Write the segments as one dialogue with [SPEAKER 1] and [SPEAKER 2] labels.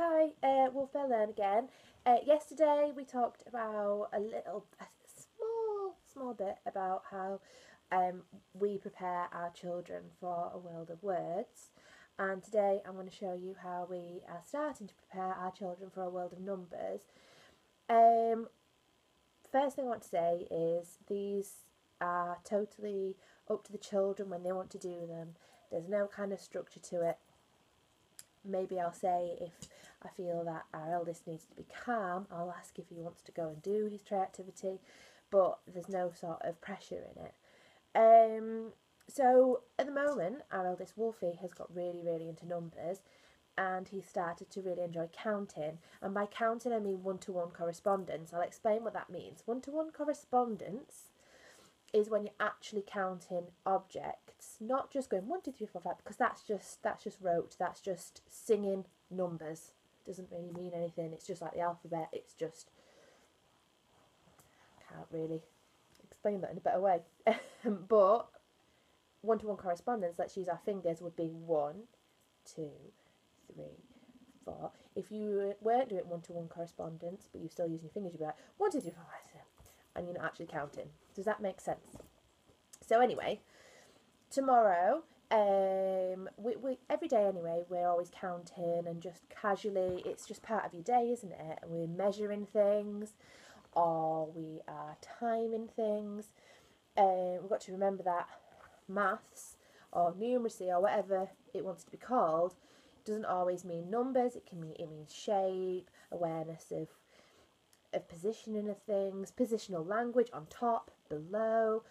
[SPEAKER 1] Hi, uh, Wolf Learn again. Uh, yesterday we talked about a little, a small, small bit about how um, we prepare our children for a world of words. And today I'm going to show you how we are starting to prepare our children for a world of numbers. Um, first thing I want to say is these are totally up to the children when they want to do them. There's no kind of structure to it. Maybe I'll say if I feel that our eldest needs to be calm, I'll ask if he wants to go and do his tray activity, but there's no sort of pressure in it. Um, so at the moment, our eldest Wolfie has got really, really into numbers and he started to really enjoy counting. And by counting, I mean one to one correspondence. I'll explain what that means. One to one correspondence is when you're actually counting objects, not just going one, two, three, four, five, because that's just that's just rote. That's just singing numbers. It doesn't really mean anything. It's just like the alphabet. It's just can't really explain that in a better way. but one to one correspondence, let's use our fingers, would be one, two, three, four. If you weren't doing one to one correspondence, but you're still using your fingers, you'd be like one, two, three, four, five, six, and you're not actually counting. Does that make sense? So anyway, tomorrow, um, we, we every day anyway, we're always counting and just casually. It's just part of your day, isn't it? We're measuring things, or we are timing things. Um, we've got to remember that maths or numeracy or whatever it wants to be called doesn't always mean numbers. It can mean it means shape, awareness of of positioning of things, positional language on top, below,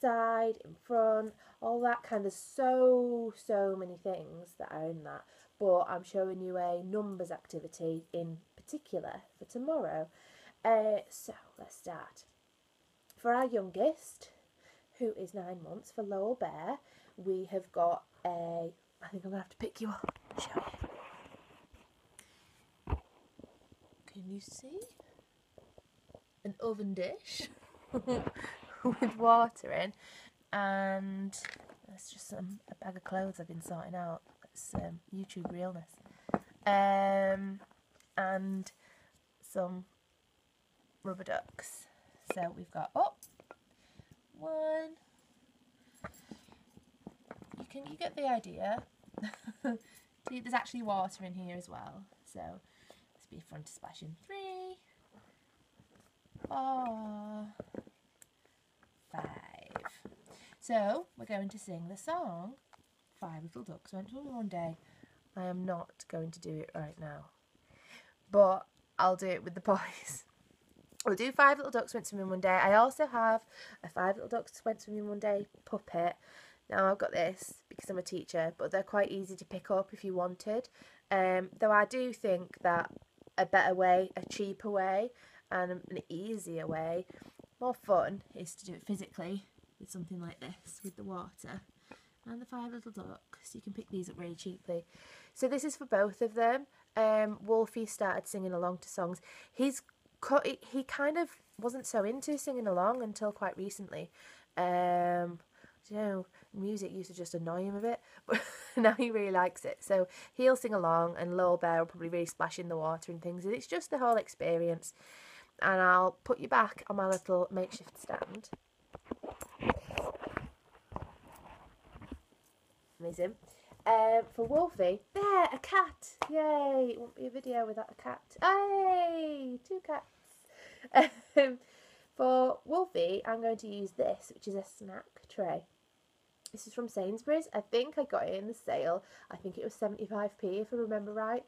[SPEAKER 1] side, in front, all that kind of so so many things that are in that. But I'm showing you a numbers activity in particular for tomorrow. Uh, so let's start. For our youngest, who is nine months, for Lowell Bear, we have got a. I think I'm gonna have to pick you up. Show you. Can you see? An oven dish with water in, and that's just some a bag of clothes I've been sorting out. That's um, YouTube realness. Um, and some rubber ducks. So we've got oh one. You can you get the idea. There's actually water in here as well, so this will be fun to splash in. Three, four, five. So we're going to sing the song Five Little Ducks Went Swimming One Day. I am not going to do it right now, but I'll do it with the boys. We'll do Five Little Ducks Went Swimming One Day. I also have a Five Little Ducks Went Swimming One Day puppet. Now I've got this because I'm a teacher, but they're quite easy to pick up if you wanted. Um, though I do think that a better way, a cheaper way, and an easier way, more fun, is to do it physically with something like this, with the water. And the five little ducks, you can pick these up really cheaply. So this is for both of them. Um, Wolfie started singing along to songs. He's he kind of wasn't so into singing along until quite recently. Um, you know, music used to just annoy him a bit, but now he really likes it. So he'll sing along, and Lowell Bear will probably really splash in the water and things. It's just the whole experience. And I'll put you back on my little makeshift stand. Amazing. Um, for Wolfie, there, a cat. Yay! It won't be a video without a cat. Hey, two cats. Um, for Wolfie, I'm going to use this, which is a snack tray. This is from Sainsbury's. I think I got it in the sale. I think it was 75p if I remember right.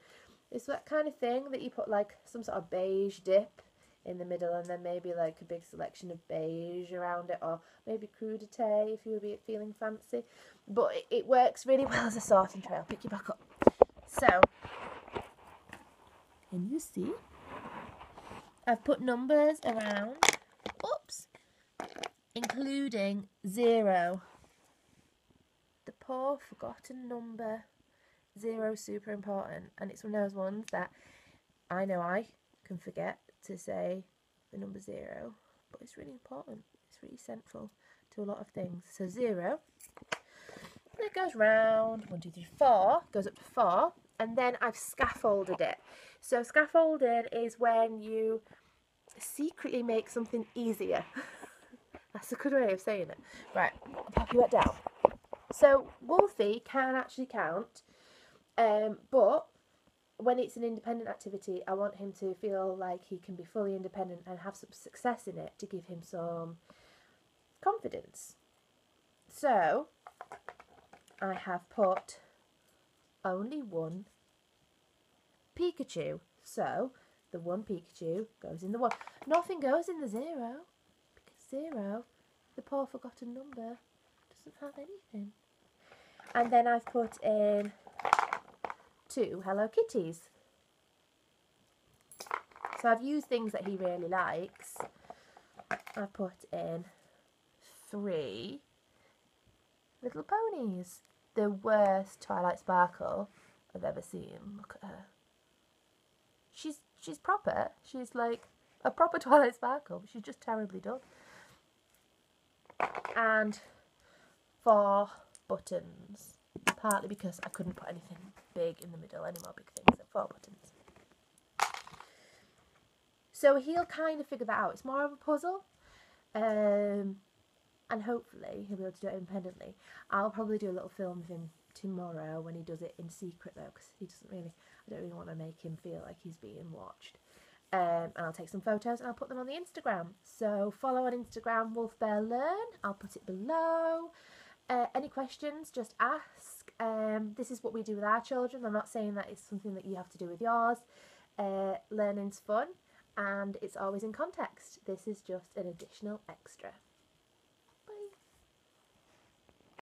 [SPEAKER 1] It's that kind of thing that you put like some sort of beige dip in the middle and then maybe like a big selection of beige around it or maybe crudité if you were feeling fancy. But it, it works really well as a sorting tray. I'll pick you back up. So, can you see? I've put numbers around, oops, including zero. The poor forgotten number. Zero super important. And it's one of those ones that I know I can forget to say the number zero, but it's really important. It's really central to a lot of things. So zero, and it goes round, one, two, three, four, goes up to four, and then I've scaffolded it. So scaffolding is when you secretly make something easier. That's a good way of saying it. Right, pop you that down. So Wolfie can actually count, um, but when it's an independent activity, I want him to feel like he can be fully independent and have some success in it to give him some confidence. So I have put only one Pikachu. So the one Pikachu goes in the one. Nothing goes in the zero because zero, the poor forgotten number, doesn't have anything. And then I've put in two Hello Kitties. So I've used things that he really likes. I put in three little ponies. The worst Twilight Sparkle I've ever seen. Look at her. She's she's proper. She's like a proper Twilight Sparkle, she's just terribly done. And four buttons. Partly because I couldn't put anything big in the middle, any more big things, four buttons. So he'll kind of figure that out. It's more of a puzzle. Um, and hopefully he'll be able to do it independently. I'll probably do a little film of him tomorrow when he does it in secret though, because he doesn't really, I don't really want to make him feel like he's being watched. Um, and I'll take some photos and I'll put them on the Instagram. So follow on Instagram, Wolf Bear Learn. I'll put it below. Uh, any questions, just ask. Um, this is what we do with our children. I'm not saying that it's something that you have to do with yours. Uh, learning's fun and it's always in context. This is just an additional extra.